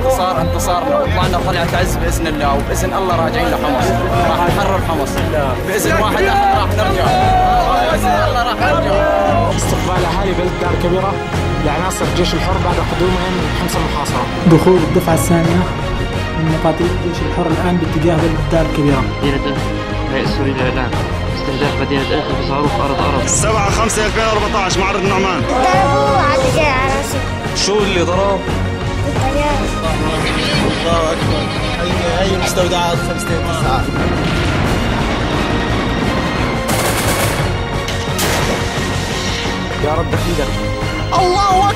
الانتصار انتصارنا وطلعنا طلعة عز بإذن الله وبإذن الله راجعين لحمص راح نحرر حمص بإذن واحد احد راح نرجع. بإذن الله راح نرجع. استقبال أهالي بلد دار كبيرة. لعناصر الجيش الحر بعد قدومهم من حمص المحاصره. دخول الدفعة الثانية من مقاتلي الجيش الحر الآن باتجاه بلد دار كبيرة. مدينة الهيئة السورية للإعلام استهداف مدينة أخي بصاروخ أرض أرض. 7 5 2014 معرض النعمان. ضربوا على جاي على راسي. شو اللي ضرب؟ الله أكبر هي هي المستودعات 509 يا رب إيدك. الله